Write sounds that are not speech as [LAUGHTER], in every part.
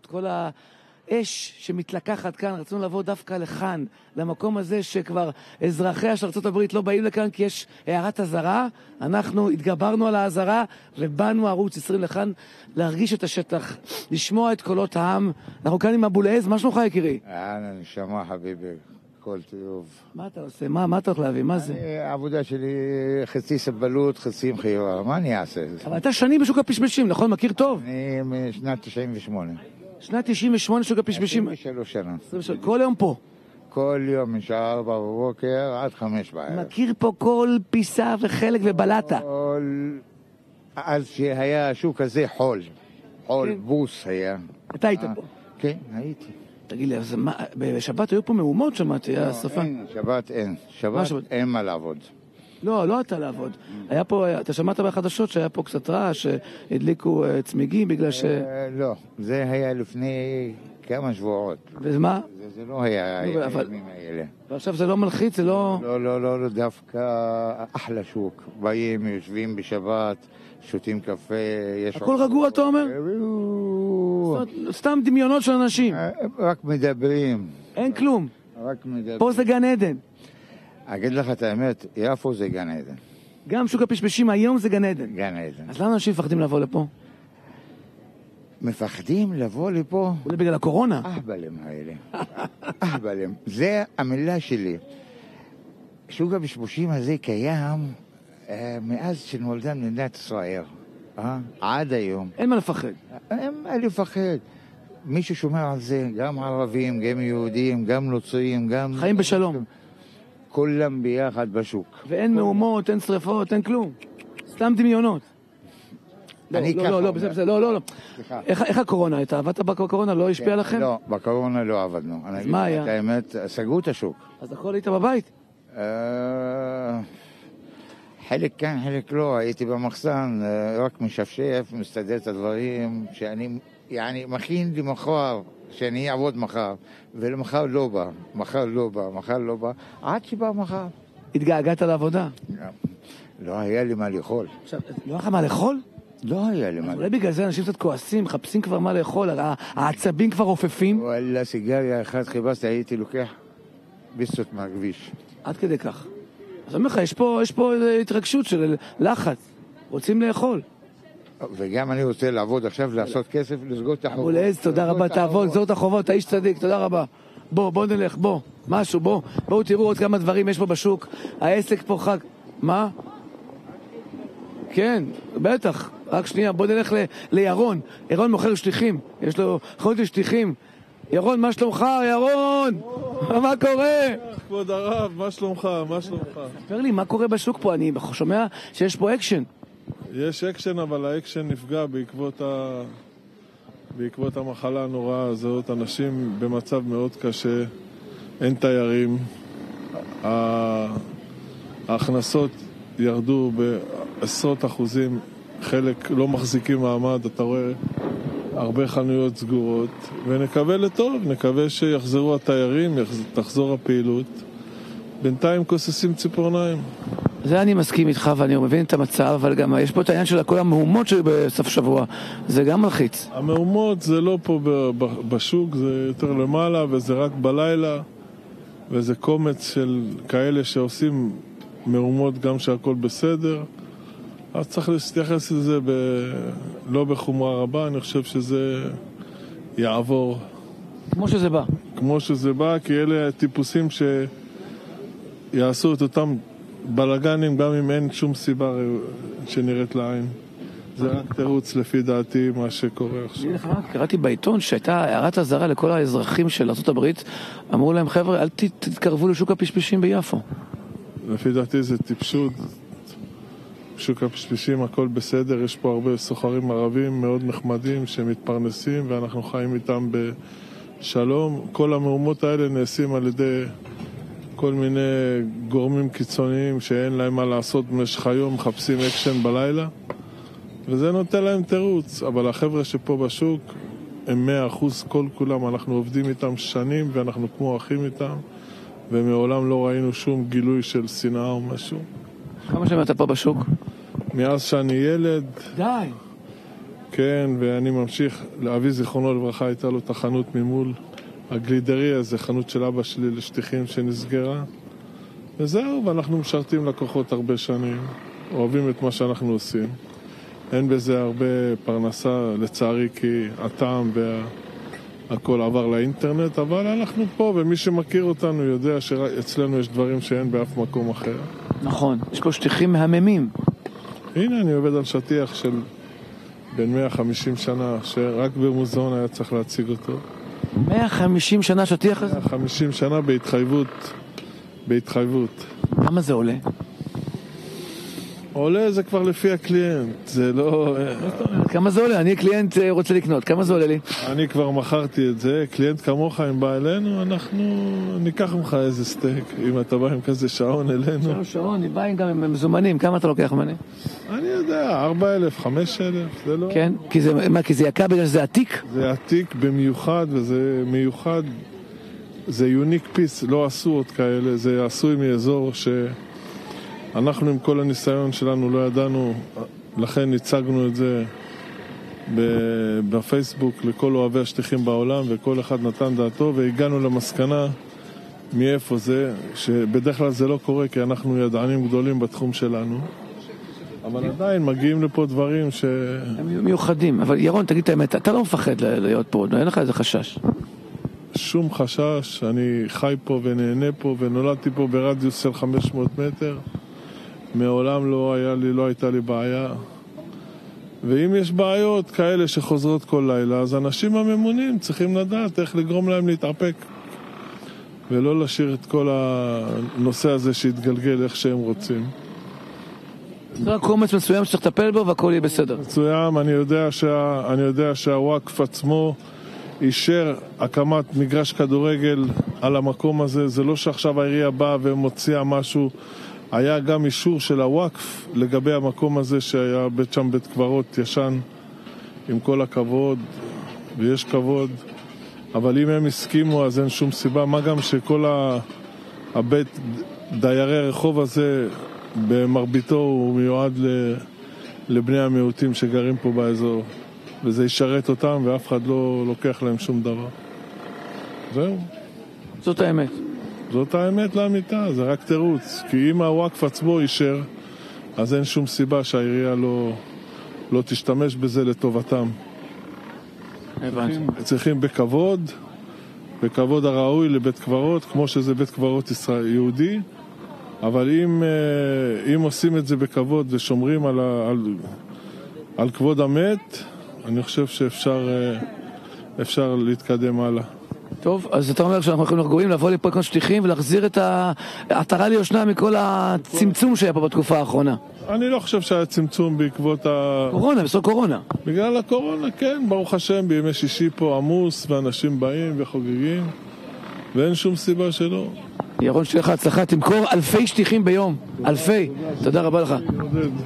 הזאת, כל האש שמתלקחת כאן, רצינו לבוא דווקא לכאן, למקום הזה שכבר אזרחיה של ארה"ב לא באים לכאן כי יש הערת אזהרה. אנחנו התגברנו על האזהרה ובאנו ערוץ 20 לכאן להרגיש את השטח, לשמוע את קולות העם. אנחנו כאן עם אבו לעז, מה שלומך יקירי? אהלן, נשמה חביבי, כל טוב. מה אתה עושה? מה, מה אתה הולך להביא? מה זה? העבודה שלי חצי סבלות, חצי מכירה, מה אני אעשה? אבל אתה שנים בשוק הפשפשים, נכון? מכיר טוב. אני משנת 98. שנת 98 שוק הפשפשים. 23 שנה. 23, כל יום פה. כל יום משעה 4 בבוקר עד 5 בערב. מכיר פה כל פיסה וחלק ובלטה. כל... אז שהיה השוק הזה חול. חול, כן. בוס היה. אתה היית אה, פה. כן, הייתי. תגיד לי, אז מה, בשבת היו פה מהומות, שמעתי, לא, שרפה. אין, שבת אין. שבת שבת? אין מה לעבוד. לא, לא אתה לעבוד. היה פה, אתה שמעת בחדשות שהיה פה קצת רעש, שהדליקו אה, צמיגים בגלל ש... אה, לא, זה היה לפני כמה שבועות. ומה? זה, זה לא היה הימים האלה. ועכשיו זה לא מלחיץ, זה לא... לא, לא, לא, לא, דווקא אחלה שוק. באים, יושבים בשבת, שותים קפה, יש... הכל רגוע, אתה אומר? אה, סתם דמיונות של אנשים. רק מדברים, אין כלום. רק מדברים. פה זה גן עדן. אגיד לך את האמת, יפו זה גן עדן. גם שוק הפשפשים היום זה גן עדן. גן עדן. אז למה אנשים מפחדים לבוא לפה? מפחדים לבוא לפה? אולי בגלל הקורונה. אהבלים האלה. אהבלים. זה המילה שלי. שוק הפשפושים הזה קיים אה, מאז שנולדה מדינת ישראל. אה? עד היום. אין מה לפחד. אין מה לפחד. מי ששומע על זה, גם ערבים, גם יהודים, גם נוצרים, גם... חיים בשלום. כולם ביחד בשוק. ואין מהומות, אין שרפות, אין כלום. סתם דמיונות. לא, אני לא, ככה לא, לא. בסדר, בסדר, לא, לא, לא. סליחה. איך הקורונה הייתה? עבדת בקורונה? לא השפיע לכם? לא, בקורונה לא עבדנו. אגיד מה היה? את האמת, סגרו את השוק. אז הכל היית בבית? אה, חלק כן, חלק לא. הייתי במחסן, אה, רק משפשף, מסתדר את הדברים שאני, יעני, מכין למחר, שאני אעבוד מחר, ולמחר לא בא, מחר לא בא, מחר לא בא, עד שבא מחר. התגעגעת לעבודה. לא היה לי מה לאכול. עכשיו, לא היה לך מה לאכול? לא היה לי מה לאכול. אולי בגלל זה אנשים קצת כועסים, מחפשים כבר מה לאכול, הע- העצבים כבר רופפים. וואלה, סיגריה אחת חיפשתי, הייתי לוקח ביסות מהכביש. עד כדי כך. אז אני אומר לך, יש פה, יש פה איזו התרגשות של לחץ. רוצים לאכול. וגם אני רוצה לעבוד עכשיו, לעשות כסף, לסגור את החובות. אבו לעז, תודה רבה, תעבוד. גזור את החובות, אתה איש צדיק, תודה רבה. בוא, בוא נלך, בוא. משהו, בוא. בואו תראו עוד כמה דברים יש פה בשוק. העסק פה חג. מה? כן, בטח. רק שנייה, בוא נלך ל- לירון. ירון מוכר שטיחים. יש לו חנות לשטיחים. ירון, מה שלומך, ירון? [LAUGHS] מה קורה? כבוד הרב, מה שלומך? מה שלומך? ספר לי, מה קורה בשוק פה? אני שומע שיש פה אקשן. יש אקשן, אבל האקשן נפגע בעקבות, ה... בעקבות המחלה הנוראה הזאת. אנשים במצב מאוד קשה, אין תיירים, ההכנסות ירדו בעשרות אחוזים, חלק לא מחזיקים מעמד, אתה רואה הרבה חנויות סגורות, ונקווה לטוב, נקווה שיחזרו התיירים. תחזור הפעילות. בינתיים כוססים ציפורניים. זה אני מסכים איתך ואני מבין את המצב, אבל גם יש פה את העניין של כל המהומות שהיו בסוף שבוע. זה גם מלחיץ. המהומות זה לא פה בשוק, זה יותר למעלה וזה רק בלילה וזה קומץ של כאלה שעושים מהומות גם שהכל בסדר אז צריך להתייחס לזה ב... לא בחומרה רבה, אני חושב שזה יעבור כמו שזה בא. כמו שזה בא, כי אלה הטיפוסים שיעשו את אותם בלאגנים גם אם אין שום סיבה שנראית לעין. זה רק תירוץ לפי דעתי מה שקורה עכשיו. קראתי בעיתון שהייתה הערת אזהרה לכל האזרחים של ארה"ב, אמרו להם חבר'ה אל תתקרבו לשוק הפשפשים ביפו. לפי דעתי זה טיפשות. שוק הפשפשים הכל בסדר, יש פה הרבה סוחרים ערבים מאוד נחמדים שמתפרנסים ואנחנו חיים איתם בשלום. כל המהומות האלה נעשים על ידי כל מיני גורמים קיצוניים שאין להם מה לעשות במשך היום, מחפשים אקשן בלילה וזה נותן להם תירוץ, אבל החבר'ה שפה בשוק הם מאה אחוז כל כולם, אנחנו עובדים איתם שנים ואנחנו כמו אחים איתם ומעולם לא ראינו שום גילוי של שנאה או משהו. כמה שנים אתה פה בשוק? מאז שאני ילד, די. כן, ואני ממשיך, לאבי זיכרונו לברכה הייתה לו את החנות ממול הגלידריה, זה חנות של אבא שלי לשטיחים שנסגרה. וזהו, ואנחנו משרתים לקוחות הרבה שנים, אוהבים את מה שאנחנו עושים. אין בזה הרבה פרנסה, לצערי, כי הטעם והכל עבר לאינטרנט, אבל אנחנו פה, ומי שמכיר אותנו יודע שאצלנו יש דברים שאין באף מקום אחר. נכון, יש פה שטיחים מהממים. הנה, אני עובד על שטיח של בן 150 שנה, שרק במוזיאון היה צריך להציג אותו. 150 שנה שטיח הזה? 150 שנה בהתחייבות, בהתחייבות. כמה זה עולה? עולה זה כבר לפי הקליינט, זה לא... כמה זה עולה? אני קליינט אה, רוצה לקנות, כמה זה עולה לי? אני כבר מכרתי את זה, קליינט כמוך אם בא אלינו, אנחנו ניקח ממך איזה סטייק, אם אתה בא עם כזה שעון אלינו. שעון, שעון, אני בא עם מזומנים, כמה אתה לוקח ממני? אני יודע, 4,000, 5,000, זה לא... כן? כי זה, מה, כי זה יקר בגלל שזה עתיק? זה עתיק במיוחד, וזה מיוחד, זה יוניק פיס, לא עשו עוד כאלה, זה עשוי מאזור ש... אנחנו עם כל הניסיון שלנו לא ידענו, לכן הצגנו את זה בפייסבוק לכל אוהבי השטיחים בעולם וכל אחד נתן דעתו והגענו למסקנה מאיפה זה, שבדרך כלל זה לא קורה כי אנחנו ידענים גדולים בתחום שלנו. אבל עדיין מגיעים לפה דברים ש... הם מיוחדים, אבל ירון תגיד את האמת, אתה לא מפחד להיות פה, אין לך איזה חשש. שום חשש, אני חי פה ונהנה פה ונולדתי פה ברדיוס של 500 מטר מעולם לא, היה לי, לא הייתה לי בעיה. ואם יש בעיות כאלה שחוזרות כל לילה, אז אנשים הממונים צריכים לדעת איך לגרום להם להתאפק ולא להשאיר את כל הנושא הזה שיתגלגל איך שהם רוצים. זה רק קומץ מסוים שצריך לטפל בו והכל יהיה בסדר. מסוים, אני יודע, שה, אני יודע שהוואקף עצמו אישר הקמת מגרש כדורגל על המקום הזה, זה לא שעכשיו העירייה באה ומוציאה משהו היה גם אישור של הוואקף לגבי המקום הזה שהיה בית שם בית קברות ישן, עם כל הכבוד, ויש כבוד, אבל אם הם הסכימו אז אין שום סיבה, מה גם שכל הבית דיירי הרחוב הזה במרביתו הוא מיועד לבני המיעוטים שגרים פה באזור, וזה ישרת אותם ואף אחד לא לוקח להם שום דבר. זהו. זאת האמת. זאת האמת לאמיתה, זה רק תירוץ. כי אם הוואקף עצמו אישר, אז אין שום סיבה שהעירייה לא, לא תשתמש בזה לטובתם. הבנתי. צריכים, צריכים בכבוד, בכבוד הראוי לבית קברות, כמו שזה בית קברות ישראל, יהודי, אבל אם, אה, אם עושים את זה בכבוד ושומרים על, על, על כבוד המת, אני חושב שאפשר אה, להתקדם הלאה. טוב, אז אתה אומר שאנחנו יכולים רגועים לבוא לפה לקנות שטיחים ולהחזיר את העטרה ליושנה מכל הצמצום שהיה פה בתקופה האחרונה. אני לא חושב שהיה צמצום בעקבות ה... קורונה, בסוף קורונה. בגלל הקורונה, כן, ברוך השם, בימי שישי פה עמוס ואנשים באים וחוגגים ואין שום סיבה שלא. ירון, שיהיה לך הצלחה, תמכור אלפי שטיחים ביום, אלפי. תודה רבה לך.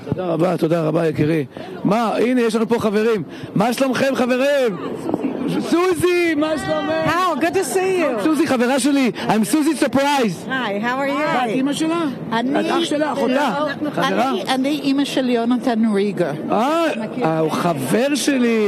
תודה רבה, תודה רבה יקירי. מה, הנה, יש לנו פה חברים. מה שלומכם חברים? סוזי, מה שלומך? How, good to see you. סוזי, חברה שלי, I'm סוזי ספרייז. היי, how are you? את אימא שלה? אני... את אח שלה, אחותה. חברה? אני אימא של יונתן ריגר. אה, הוא חבר שלי.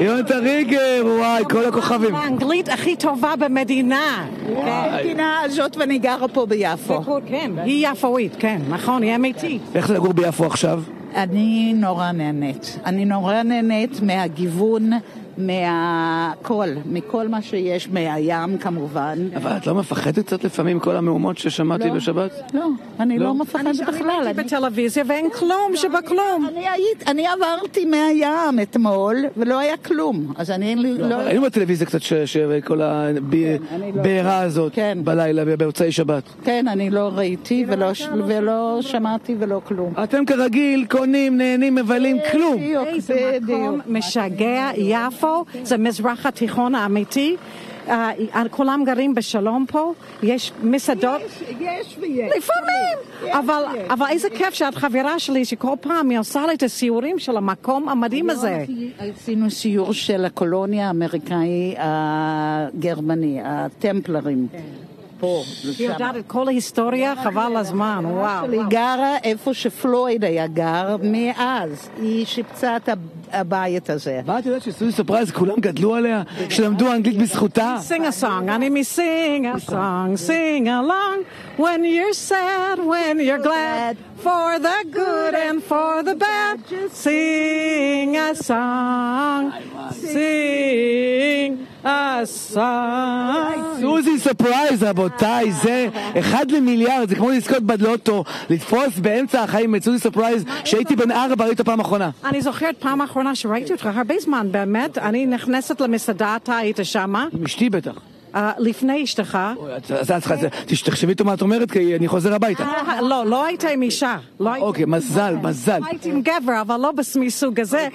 יונתן ריגר, וואי, כל הכוכבים. האנגלית הכי טובה במדינה. במדינה הזאת ואני גרה פה ביפו. כן, היא יפואית, כן, נכון, היא אמיתית. איך זה לגור ביפו עכשיו? אני נורא נהנית. אני נורא נהנית מהגיוון. מהכל, מכל מה שיש, מהים כמובן. אבל את לא מפחדת קצת לפעמים מכל המהומות ששמעתי לא, בשבת? לא, אני לא, לא מפחדת בכלל. אני הייתי בטלוויזיה ואין כלום שבכלום. אני, עברתי מהים אתמול ולא היה כלום, אז אני אין לי... לא, לא... היינו בטלוויזיה קצת שכל הבעירה הזאת כן. בלילה, במוצאי שבת. כן, אני לא ראיתי ולא שמעתי ולא כלום. אתם כרגיל קונים, נהנים, מבלים, כלום. איזה מקום משגע, יפו. פה, זה מזרח התיכון האמיתי. Uh, כולם גרים בשלום פה, יש מסעדות. יש, יש ויש. לפעמים. יש, אבל, יש. אבל איזה כיף שאת חברה שלי, שכל פעם היא עושה לי את הסיורים של המקום המדהים הזה. עשינו סיור של הקולוניה האמריקאי הגרמני, הטמפלרים. כן. פה, היא שם. יודעת את כל ההיסטוריה, חבל הזמן, וואו. שלי גרה איפה שפלויד היה גר מאז. היא שיפצה את הבית הזה. מה את יודעת שסוזי סופרייז כולם גדלו עליה? שלמדו אנגלית בזכותה? Sing a song, אני מי sing a song, sing along when you're sad, when you're glad, for the good and for the bad. Sing a song, sing song. סוזי סופרייז, רבותיי, זה אחד למיליארד, זה כמו לזכות בלוטו, לתפוס באמצע החיים את סוזי סופרייז, שהייתי בן ארבע, ראיתי פעם אחרונה. אני זוכרת פעם אחרונה שראיתי אותך, הרבה זמן באמת, אני נכנסת למסעדה, אתה היית שמה, עם אשתי בטח. אה, לפני אשתך. תחשבי טוב מה את אומרת, כי אני חוזר הביתה. אה, לא, לא היית עם אישה. לא אוקיי, מזל, מזל. הייתי עם גבר, אבל לא מסוג הזה.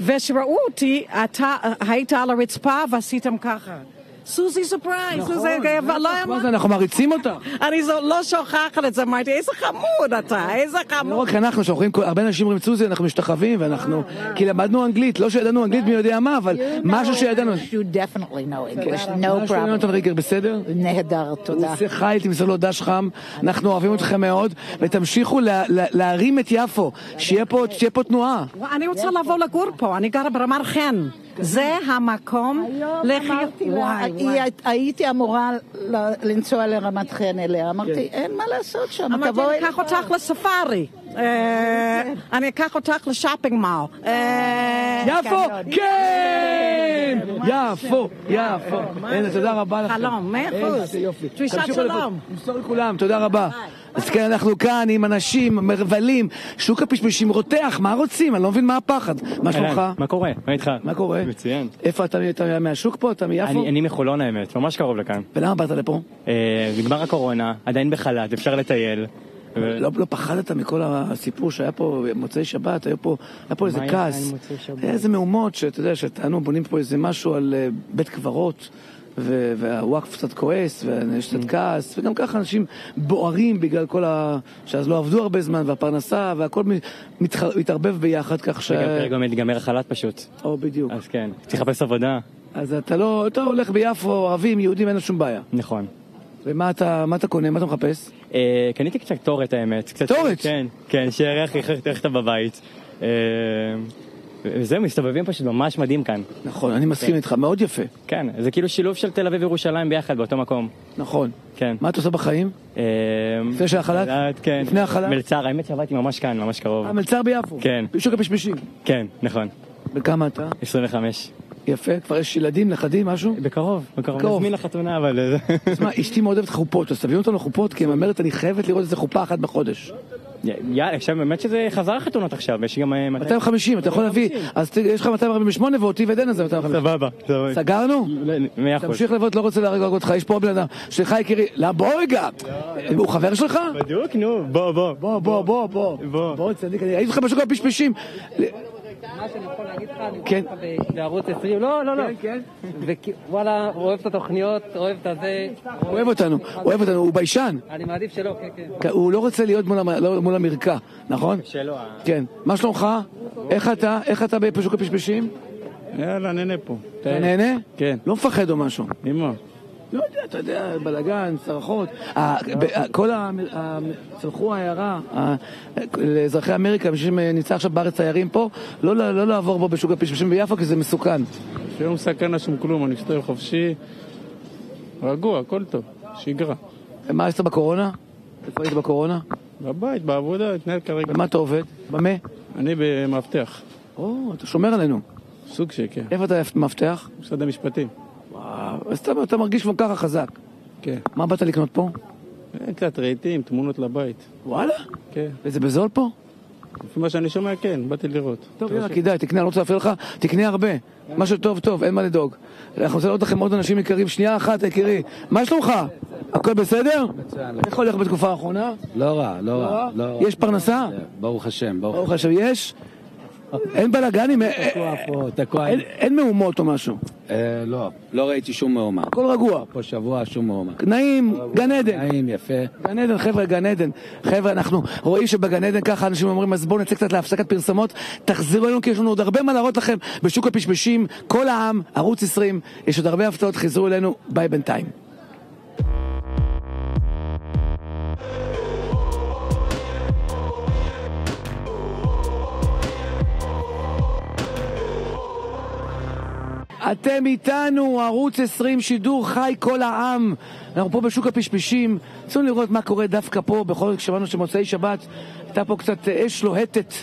וכשראו אותי, אתה היית על הרצפה ועשיתם ככה. סוזי סופרייז, סוזי, אבל לא מה זה. אנחנו מעריצים אותה. אני לא שוכחת את זה, אמרתי, איזה חמוד אתה, איזה לא חמוד. רק אנחנו, שאומרים, הרבה אנשים אומרים סוזי, אנחנו משתחווים, ואנחנו, כי למדנו אנגלית, לא שידענו אנגלית מי יודע מה, אבל משהו שידענו. You definitely know English, מה no שלום יונתן problem. ריגר, בסדר? נהדר, הוא תודה. עושה חי, תמסור לו דש חם, אנחנו אוהבים אתכם מאוד, ותמשיכו לה- לה- להרים את יפו, שיהיה פה תנועה. אני רוצה לבוא לגור פה, אני גרה ברמת חן. זה המקום לחיות. אמרתי וואי, וואי. הייתי אמורה לנסוע לרמת חן אליה, אמרתי, אין מה לעשות שם, אמרתי, תבואי. אני אקח אותך לספארי. אה, אני אקח אותך לשופינג. אה, יפו, כן! יפו, יפו. הנה, תודה רבה לכם. חלום, מאה איזה אחוז. תפיסת שלום. נמסור לכולם, תודה רבה. אז כן, אנחנו כאן עם אנשים, מבלים, שוק הפשפשים רותח, מה רוצים? אני לא מבין מה הפחד. מה שלומך? מה קורה? מה איתך? מה קורה? מצוין. איפה אתה? אתה מהשוק פה? אתה מיפו? אני אני מחולון האמת, ממש קרוב לכאן. ולמה באת לפה? אה, נגמר הקורונה, עדיין בחל"ת, אפשר לטייל. לא, לא פחדת מכל הסיפור שהיה פה במוצאי שבת, היה פה, היה פה איזה כעס? היה איזה מהומות שאתה יודע, שטענו, בונים פה איזה משהו על אה, בית קברות, ו- והוואקף קצת כועס, ויש Mm. קצת כעס, וגם ככה אנשים בוערים בגלל כל ה... שאז לא עבדו הרבה זמן, והפרנסה, והכל מתח- מתערבב ביחד, כך ש... וגם להיגמר החל"ת פשוט. או, בדיוק. אז כן, צריך לחפש עבודה. אז אתה לא, אתה הולך ביפו, ערבים, יהודים, אין לו שום בעיה. נכון. ומה אתה, מה אתה קונה? מה אתה מחפש? אה, קניתי קצת תורת האמת. קצת- תורת? כן, כן, שירח איך אתה בבית. אה, וזהו, מסתובבים פשוט ממש מדהים כאן. נכון, אני מסכים איתך, מאוד יפה. כן, זה כאילו שילוב של תל אביב וירושלים ביחד באותו מקום. נכון. כן. מה אתה עושה בחיים? אה, לפני שהחל"ת? חל"ת, כן. לפני החל"ת? מלצר, האמת שעבדתי ממש כאן, ממש קרוב. המלצר ביפו. כן. בשוק הפשפשים. כן, נכון. וכמה אתה? 25. יפה, כבר יש ילדים, נכדים, משהו? בקרוב, בקרוב. בקרוב. נזמין לחתונה, אבל... אה, [LAUGHS] תשמע, אשתי מאוד אוהבת חופות, אז תביאו אותנו לחופות, כי היא אומרת, אני חייבת לראות איזה חופה אחת בחודש. יאללה, עכשיו באמת שזה חזר חתונות עכשיו, יש גם... אה, 250, אתה יכול להביא, אז יש לך 248 ואותי ודנה זה 250. סבבה, סבבה. סגרנו? מאה אחוז. תמשיך לבוא, לא רוצה להרגע אותך, יש פה עוד בן אדם. סליחה יקירי, לא, בוא רגע. הוא חבר שלך? בדיוק, נו, בוא, בוא. בוא, בוא, בוא, בוא. בוא. צדיק, אני הייתי לך בשוק הפשפשים. מה שאני יכול להגיד לך, אני כן. רואה אותך בערוץ 20, לא, לא, לא. כן. וואלה, אוהב את התוכניות, אוהב את הזה. הוא אוהב אותנו, הוא אוהב אותנו, הוא ביישן. אני מעדיף שלא, כן, כן. הוא לא רוצה להיות מול לא- מול המרקע, נכון? שלא. כן. מה שלומך? איך אתה? איך אתה בשוק הפשפשים? יאללה, נהנה פה. אתה נהנה? כן. לא מפחד או משהו? ממה? לא יודע, אתה יודע, בלאגן, צרחות. כל ה... צלחו העיירה לאזרחי אמריקה, מי שנמצא עכשיו בארץ תיירים פה, לא לא לעבור בו בשוק הפשפשים ביפו, כי זה מסוכן. שלא מסכן שום כלום, אני מסתובב חופשי. רגוע, הכל טוב, שגרה. מה עשית בקורונה? איפה היית בקורונה? בבית, בעבודה, התנהל כרגע. במה אתה עובד? במה? אני במאבטח. או, אתה שומר עלינו. סוג שכן. איפה אתה מפתח? משרד המשפטים. וואו, אז אתה, אתה מרגיש כבר ככה חזק. כן. מה באת לקנות פה? אה, קצת רהיטים, תמונות לבית. וואלה? כן. וזה בזול פה? לפי מה שאני שומע, כן, באתי לראות. טוב, יאללה, כדאי, תקנה, אני לא רוצה להפריע לך, תקנה הרבה. משהו טוב, טוב, אין מה לדאוג. אנחנו רוצים לראות לכם עוד אנשים יקרים, שנייה אחת, יקירי. מה שלומך? הכל בסדר? מצוין. איך הולך בתקופה האחרונה? לא רע, לא לא רע? לא רע. יש פרנסה? ברוך השם, ברוך ברוך השם, יש? אין בלאגנים? אה, תקוע פה, תקוע. אין- מהומות או משהו. אה, לא, לא ראיתי שום מהומה. הכל רגוע. פה שבוע שום מהומה. נעים, גן עדן. נעים, יפה. גן עדן, חבר'ה, גן עדן. חבר'ה, אנחנו רואים שבגן עדן ככה אנשים אומרים, אז בואו נצא קצת להפסקת פרסומות, תחזירו אלינו, כי יש לנו עוד הרבה מה להראות לכם בשוק הפשפשים, כל העם, ערוץ 20, יש עוד הרבה הפתעות, חזרו אלינו, ביי בינתיים. אתם איתנו, ערוץ 20, שידור חי כל העם. אנחנו פה בשוק הפשפשים. רצינו לראות מה קורה דווקא פה, בכל זאת שמענו שמוצאי שבת הייתה פה קצת אש לוהטת.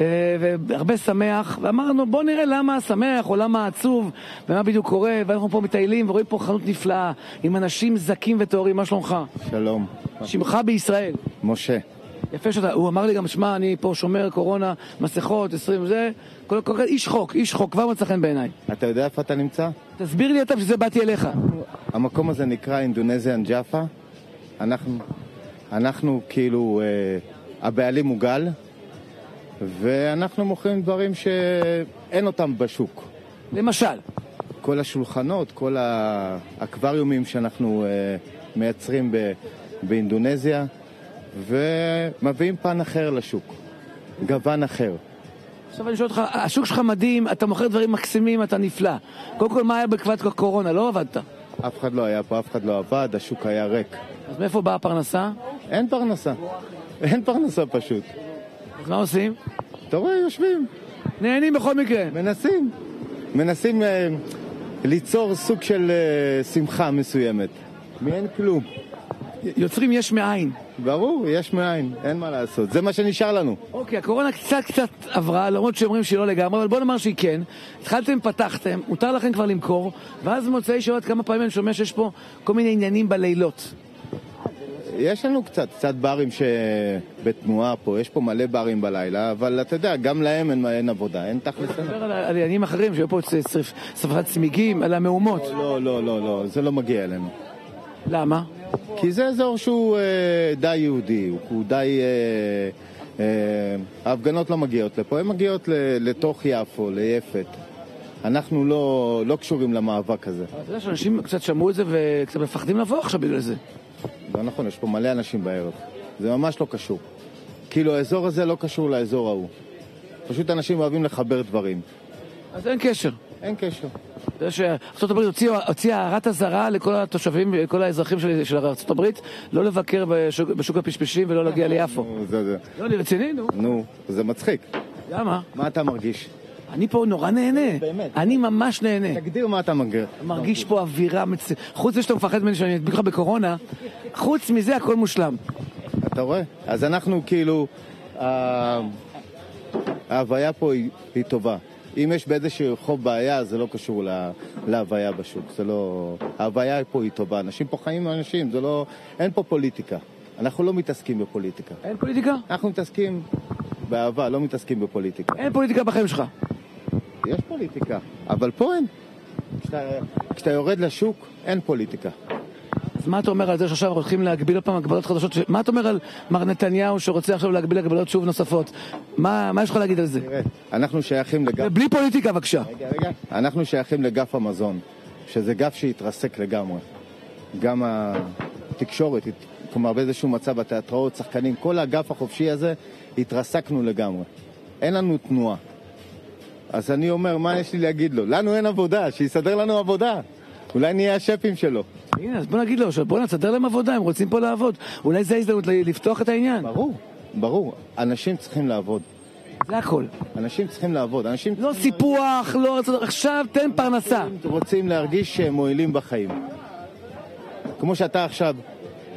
אה, והרבה שמח, ואמרנו בוא נראה למה שמח או למה עצוב ומה בדיוק קורה, ואנחנו פה מטיילים ורואים פה חנות נפלאה עם אנשים זכים וטהורים, מה שלומך? שלום. שמך בישראל. משה. יפה שאתה, הוא אמר לי גם, שמע, אני פה שומר קורונה, מסכות, 20 זה, כל, כל, איש חוק, איש חוק, כבר מצא חן בעיניי. אתה יודע איפה אתה נמצא? תסביר לי אתה בשביל זה באתי אליך. המקום הזה נקרא אינדונזיאן ג'אפה. אנחנו, אנחנו כאילו, אה, הבעלים הוא גל, ואנחנו מוכרים דברים שאין אותם בשוק. למשל? כל השולחנות, כל האקווריומים שאנחנו אה, מייצרים ב, באינדונזיה, ומביאים פן אחר לשוק, גוון אחר. עכשיו אני שואל אותך, השוק שלך מדהים, אתה מוכר דברים מקסימים, אתה נפלא. קודם כל, מה היה בתקופת הקורונה? לא עבדת. אף אחד לא היה פה, אף אחד לא עבד, השוק היה ריק. אז מאיפה באה הפרנסה? אין פרנסה. אין פרנסה פשוט. אז מה עושים? אתה רואה, יושבים. נהנים בכל מקרה. מנסים. מנסים אה, ליצור סוג של אה, שמחה מסוימת. מאין כלום. יוצרים יש מאין. ברור, יש מאין, אין מה לעשות. זה מה שנשאר לנו. אוקיי, הקורונה קצת קצת עברה, למרות שאומרים שהיא לא לגמרי, אבל בוא נאמר שהיא כן. התחלתם, פתחתם, מותר לכם כבר למכור, ואז במוצאי שבת כמה פעמים אני שומע שיש פה כל מיני עניינים בלילות. יש לנו קצת, קצת ברים שבתנועה פה, יש פה מלא ברים בלילה, אבל אתה יודע, גם להם אין, אין עבודה, אין תכלס. אתה מדבר על, על עניינים אחרים, שהיו פה שרפת צמיגים, על המהומות. לא, לא, לא, לא, זה לא מגיע אלינו. למה? כי זה אזור שהוא אה, די יהודי, הוא די... אה, אה, ההפגנות לא מגיעות לפה, הן מגיעות לתוך יפו, ליפת. אנחנו לא, לא קשורים למאבק הזה. אתה יודע שאנשים קצת שמעו את זה וקצת מפחדים לבוא עכשיו בגלל זה. לא נכון, יש פה מלא אנשים בערב. זה ממש לא קשור. כאילו האזור הזה לא קשור לאזור ההוא. פשוט אנשים אוהבים לחבר דברים. אז אין קשר. אין קשר. יודע שארה"ב הוציאה הוציא הערת אזהרה לכל התושבים, לכל האזרחים של, של ארה"ב לא לבקר בשוק, בשוק הפשפשים ולא להגיע ליפו. זה זה. לא, אני רציני, נו. נו, זה מצחיק. למה? מה אתה מרגיש? אני פה נורא נהנה. באמת. אני ממש נהנה. תגדיר מה אתה מגר. מרגיש פה אווירה מצ... חוץ מזה שאתה מפחד ממני שאני אדביק לך בקורונה, חוץ מזה הכל מושלם. אתה רואה? אז אנחנו כאילו... ההוויה פה היא טובה. אם יש באיזשהו רחוב בעיה, זה לא קשור לה, להוויה בשוק. זה לא... ההוויה פה היא טובה. אנשים פה חיים עם אנשים, זה לא... אין פה פוליטיקה. אנחנו לא מתעסקים בפוליטיקה. אין פוליטיקה? אנחנו מתעסקים באהבה, לא מתעסקים בפוליטיקה. אין פוליטיקה בחיים שלך. יש פוליטיקה, אבל פה אין. כשאתה, כשאתה יורד לשוק, אין פוליטיקה. אז מה אתה אומר על זה שעכשיו הולכים להגביל עוד פעם הגבלות חדשות? ש... מה אתה אומר על מר נתניהו שרוצה עכשיו להגביל הגבלות שוב נוספות? מה, מה יש לך להגיד על זה? תראה, אנחנו שייכים לגף... ובלי פוליטיקה בבקשה. רגע, רגע. אנחנו שייכים לגף המזון, שזה גף שהתרסק לגמרי. גם התקשורת, הת- כלומר באיזשהו מצב התיאטראות, שחקנים, כל האגף החופשי הזה, התרסקנו לגמרי. אין לנו תנועה. אז אני אומר, מה יש לי להגיד לו? לנו אין עבודה, שיסדר לנו עבודה. אולי נהיה השפים שלו. הנה, אז בוא נגיד לו, בוא נסדר להם עבודה, הם רוצים פה לעבוד. אולי זו ההזדמנות לפתוח את העניין. ברור, ברור. אנשים צריכים לעבוד. זה הכל. אנשים צריכים לעבוד. אנשים לא סיפוח, לא... עכשיו תן פרנסה. רוצים להרגיש שהם מועילים בחיים. כמו שאתה עכשיו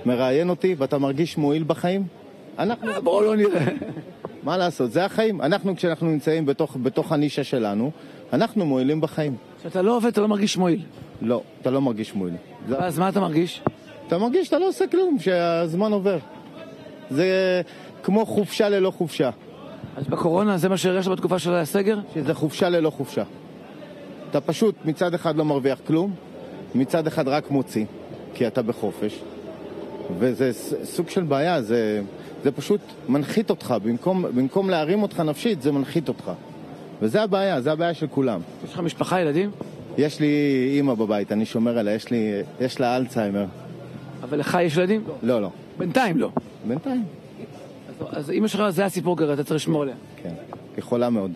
מראיין אותי ואתה מרגיש מועיל בחיים, אנחנו... בואו לא נראה. מה לעשות, זה החיים. אנחנו, כשאנחנו נמצאים בתוך, בתוך הנישה שלנו, אנחנו מועילים בחיים. כשאתה לא עובד, אתה לא מרגיש מועיל. לא, אתה לא מרגיש מועיל. זה... אז מה אתה מרגיש? אתה מרגיש שאתה לא עושה כלום, שהזמן עובר. זה כמו חופשה ללא חופשה. אז בקורונה זה מה שהרגשת בתקופה של הסגר? שזה חופשה ללא חופשה. אתה פשוט מצד אחד לא מרוויח כלום, מצד אחד רק מוציא, כי אתה בחופש, וזה סוג של בעיה, זה, זה פשוט מנחית אותך, במקום, במקום להרים אותך נפשית, זה מנחית אותך. וזה הבעיה, זה הבעיה של כולם. יש לך משפחה, ילדים? יש לי אימא בבית, אני שומר עליה, יש, לי, יש לה אלצהיימר. אבל לך יש ילדים? לא, לא. בינתיים לא. בינתיים. אז, אז אמא שלך זה הסיפור כרגע, אתה צריך לשמור עליה. כן. היא חולה מאוד.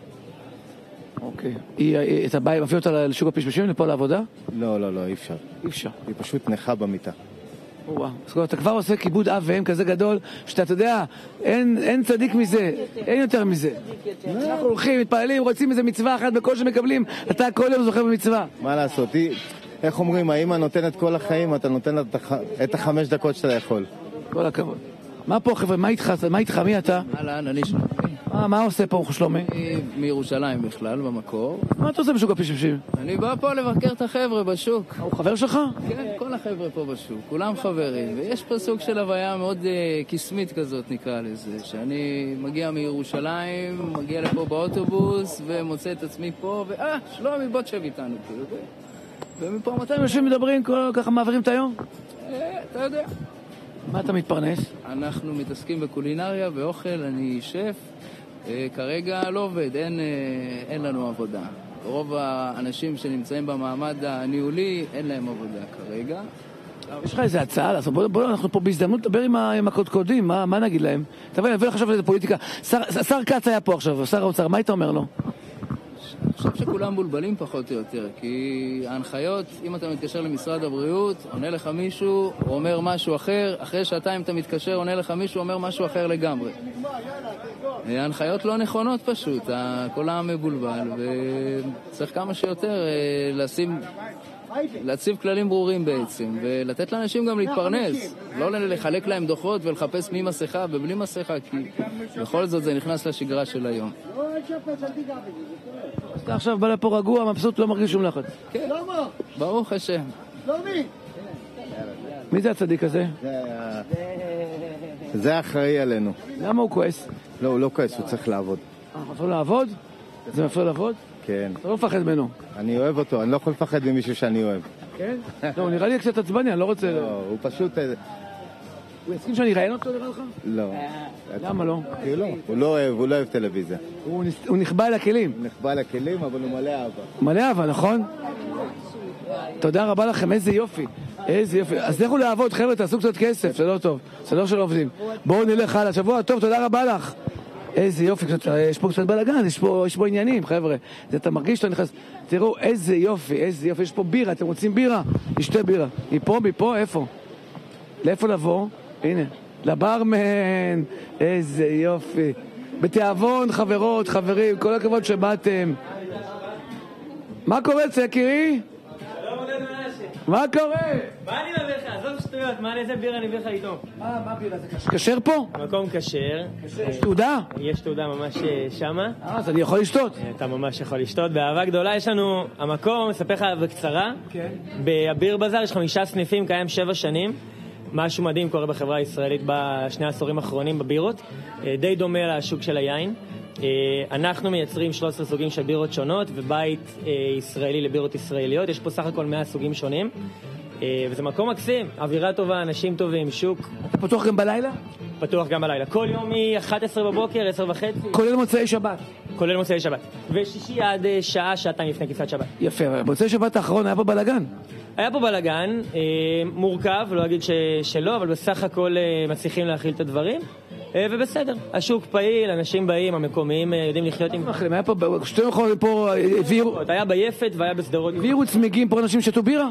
אוקיי. היא, היא- אתה בא, מביא אותה לשוק הפשפשים, לפה לעבודה? לא, לא, לא, אי אפשר. אי אפשר. היא פשוט נכה במיטה. אתה כבר עושה כיבוד אב ואם כזה גדול, שאתה, אתה יודע, אין, אין צדיק מזה, אין יותר מזה. אנחנו הולכים, מתפללים, רוצים איזה מצווה אחת בקושי מקבלים, אתה כל יום זוכר במצווה. מה לעשות, איך אומרים, האמא נותנת כל החיים, אתה נותן לה את הח- את החמש דקות שאתה יכול. כל הכבוד. מה פה חבר'ה, מה איתך? מה איתך? מי אתה? אהלן, אני שלומי. מה, מה עושה פה שלומי? אני מירושלים בכלל, במקור. מה אתה עושה בשוק הפשפשים? אני בא פה לבקר את החבר'ה בשוק. הוא חבר שלך? כן, כל החבר'ה פה בשוק, כולם חברים. ויש פה סוג של הוויה מאוד אה, קסמית כזאת, נקרא לזה. שאני מגיע מירושלים, מגיע לפה באוטובוס, ומוצא את עצמי פה, ואה, שלומי, בוא תשב איתנו. כאילו, ו- ומפה אתם יושבים מדברים, ככה מעבירים את היום? אה, אתה יודע. מה אתה מתפרנס? אנחנו מתעסקים בקולינריה, באוכל, אני שף. אה, כרגע לא עובד, אין, אה, אין לנו עבודה. רוב האנשים שנמצאים במעמד הניהולי, אין להם עבודה כרגע. יש לך איזה הצעה לעשות? בוא, בוא, אנחנו פה בהזדמנות לדבר עם, עם הקודקודים, מה, מה נגיד להם? תבוא, נביא לך עכשיו איזה פוליטיקה. שר כץ היה פה עכשיו, שר האוצר, מה היית אומר לו? חושב שכולם מבולבלים פחות או יותר, כי ההנחיות, אם אתה מתקשר למשרד הבריאות, עונה לך מישהו, הוא אומר משהו אחר, אחרי שעתיים אתה מתקשר, עונה לך מישהו, אומר משהו אחר לגמרי. ההנחיות לא נכונות פשוט, כל העם מבולבל, וצריך כמה שיותר אה, לשים, להציב כללים ברורים בעצם, ולתת לאנשים גם להתפרנס, לא לחלק להם דוחות ולחפש מי מסכה ובלי מסכה, כי בכל זאת זה נכנס לשגרה של היום. אתה עכשיו בא לפה רגוע, מבסוט, לא מרגיש שום לחץ. כן, ברוך השם. מי זה הצדיק הזה? זה האחראי עלינו. למה הוא כועס? לא, הוא לא כועס, הוא צריך לעבוד. אה, מפריע לעבוד? זה מפריע לעבוד? כן. אתה לא מפחד ממנו. אני אוהב אותו, אני לא יכול לפחד ממישהו שאני אוהב. כן? לא, הוא נראה לי קצת עצבני, אני לא רוצה... לא, הוא פשוט... אה, הוא יסכים שאני אראיין אותו, נראה לך? לא. למה לא? כי לא. הוא לא אוהב, הוא לא אוהב טלוויזיה. הוא נחבא. הוא נחבא לכלים, אבל הוא מלא אהבה. מלא אהבה, נכון? תודה רבה לכם, איזה יופי. איזה יופי. אז לכו לעבוד, חבר'ה, תעשו קצת כסף, זה לא טוב. זה לא שלא עובדים. בואו נלך הלאה. שבוע טוב, תודה רבה לך. איזה יופי, קצת, יש פה קצת בלאגן, יש פה, יש פה עניינים, חבר'ה. זה, אתה מרגיש שאתה נכנס... תראו, איזה יופי, איזה יופי. יש פה בירה, אתם רוצים בירה? נשתה בירה. מפה, מפה, איפה? לאיפה לבוא? הנה, לברמן, איזה יופי. בתיאבון, חברות, חברים, כל הכבוד שבאתם. מה קורה אצל יקירי? מה קורה? מה אני מביא לך? עזוב שטויות, מה איזה בירה אני אביא לך איתו? מה, מה בירה זה כשר? כשר פה? המקום כשר. יש תעודה? יש תעודה ממש אה, שמה. אה, אז אני יכול לשתות. אתה ממש יכול לשתות באהבה גדולה. יש לנו המקום, אספר לך בקצרה. כן. באביר בזאר יש חמישה סניפים, קיים שבע שנים. משהו מדהים קורה בחברה הישראלית בשני העשורים האחרונים בבירות. אה, די דומה לשוק של היין. אה, אנחנו מייצרים 13 סוגים של בירות שונות ובית אה, ישראלי לבירות ישראליות. יש פה סך הכל 100 סוגים שונים. וזה מקום מקסים, אווירה טובה, אנשים טובים, שוק. אתה פתוח גם בלילה? פתוח גם בלילה. כל יום מ-11 בבוקר, 10 וחצי. כולל מוצאי שבת. כולל מוצאי שבת. ושישי עד שעה, שעתיים לפני כניסת שבת. יפה, אבל מוצאי שבת האחרון היה פה בלאגן. היה פה בלאגן, אה, מורכב, לא אגיד ש, שלא, אבל בסך הכל אה, מצליחים להכיל את הדברים. אה, ובסדר, השוק פעיל, אנשים באים, המקומיים יודעים לחיות עם... היה פה, שתי מכונות פה הביאו... היה ביפת והיה בשדרות. הביאו צמיגים, פה אנשים שתו בירה?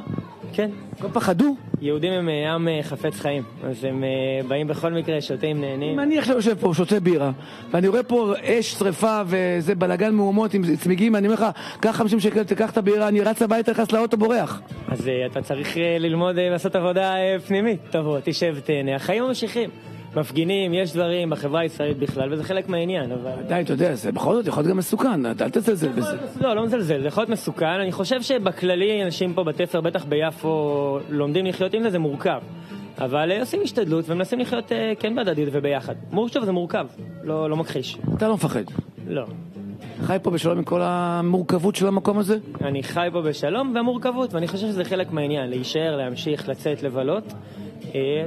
כן. לא פחדו? יהודים הם אה, עם אה, חפץ חיים, אז הם אה, באים בכל מקרה, שותים, נהנים. אם אני עכשיו יושב פה, שותה בירה, ואני רואה פה אש, שרפה וזה בלאגן מהומות עם צמיגים, אני אומר לך, קח 50 שקל, תיקח את הבירה, אני רץ הביתה, נכנס לאוטו, בורח. אז אתה צריך ללמוד לעשות עבודה פנימית. תבוא, תשב, תהנה. החיים ממשיכים. מפגינים, יש דברים בחברה הישראלית בכלל, וזה חלק מהעניין, אבל... די, אתה יודע, זה בכל זאת יכול להיות גם מסוכן, אל תזלזל בזה. לא, לא מזלזל, זה יכול להיות מסוכן. אני חושב שבכללי אנשים פה בתפר, בטח ביפו, לומדים לחיות עם זה, זה מורכב. אבל אה, עושים השתדלות ומנסים לחיות אה, כן בהדדיות וביחד. מורכב זה מורכב, לא, לא מכחיש. אתה לא מפחד. לא. חי פה בשלום עם כל המורכבות של המקום הזה? אני חי פה בשלום והמורכבות, ואני חושב שזה חלק מהעניין, להישאר, להמשיך, לצאת, לבלות,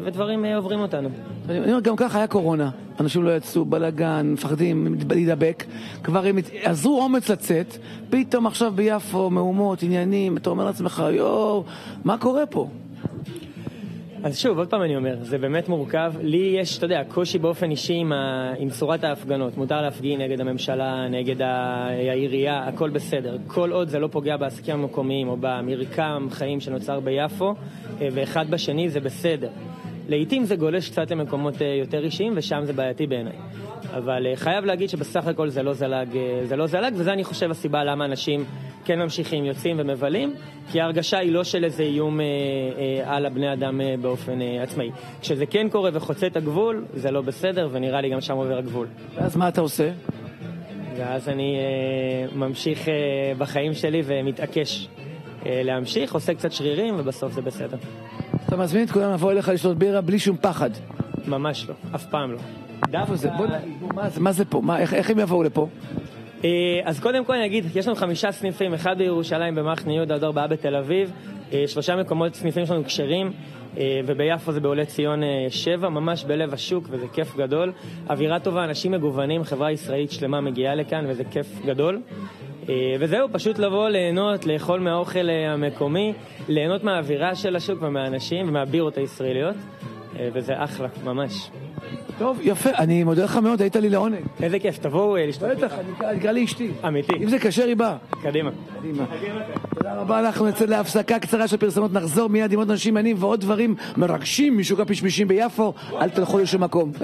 ודברים אה, עוברים אותנו. אני אומר, גם ככה היה קורונה, אנשים לא יצאו, בלאגן, מפחדים להידבק, כבר הם עזרו אומץ לצאת, פתאום עכשיו ביפו, מהומות, עניינים, אתה אומר לעצמך, יואו, מה קורה פה? אז שוב, עוד פעם אני אומר, זה באמת מורכב. לי יש, אתה יודע, קושי באופן אישי עם, ה... עם צורת ההפגנות. מותר להפגין נגד הממשלה, נגד ה... העירייה, הכל בסדר. כל עוד זה לא פוגע בעסקים המקומיים או במרקם חיים שנוצר ביפו, אה, ואחד בשני זה בסדר. לעיתים זה גולש קצת למקומות אה, יותר אישיים, ושם זה בעייתי בעיניי. אבל אה, חייב להגיד שבסך הכל זה לא זלג, אה, זה לא זלג, וזה אני חושב הסיבה למה אנשים כן ממשיכים, יוצאים ומבלים, כי ההרגשה היא לא של איזה איום אה, אה, על הבני אדם אה, באופן אה, עצמאי. כשזה כן קורה וחוצה את הגבול, זה לא בסדר, ונראה לי גם שם עובר הגבול. ואז מה אתה עושה? ואז אני אה, ממשיך אה, בחיים שלי ומתעקש אה, להמשיך, עושה קצת שרירים, ובסוף זה בסדר. אתה מזמין את כולם לבוא אליך לשתות בירה בלי שום פחד. ממש לא, אף פעם לא. נגיד, מה זה- פה? איך- הם יבואו לפה? אה, אז קודם כל אני אגיד, יש לנו חמישה סניפים, אחד בירושלים, במחנה יהודה, עוד ארבעה בתל אביב, אה, שלושה מקומות סניפים שלנו כשרים, אה, וביפו זה בעולי ציון שבע, ממש בלב השוק, וזה כיף גדול. אווירה טובה, אנשים מגוונים, חברה ישראלית שלמה מגיעה לכאן, וזה כיף גדול. אה, וזהו, פשוט לבוא, ליהנות, לאכול מהאוכל אה, המקומי, ליהנות מהאווירה של השוק ומהאנשים ומהבירות הישראליות, אה, וזה אחלה, ממש. טוב, יפה, אני מודה לך מאוד, היית לי לעונג. איזה כיף, תבואו לשתות. בטח, אני אקרא- לאשתי. אמיתי. אם זה כשר, היא באה. קדימה. קדימה. תודה רבה, אנחנו נצא להפסקה קצרה של פרסומות, נחזור מיד עם עוד אנשים מעניינים ועוד דברים מרגשים משוק הפשמישים ביפו, אל תלכו לשום מקום. [LAUGHS]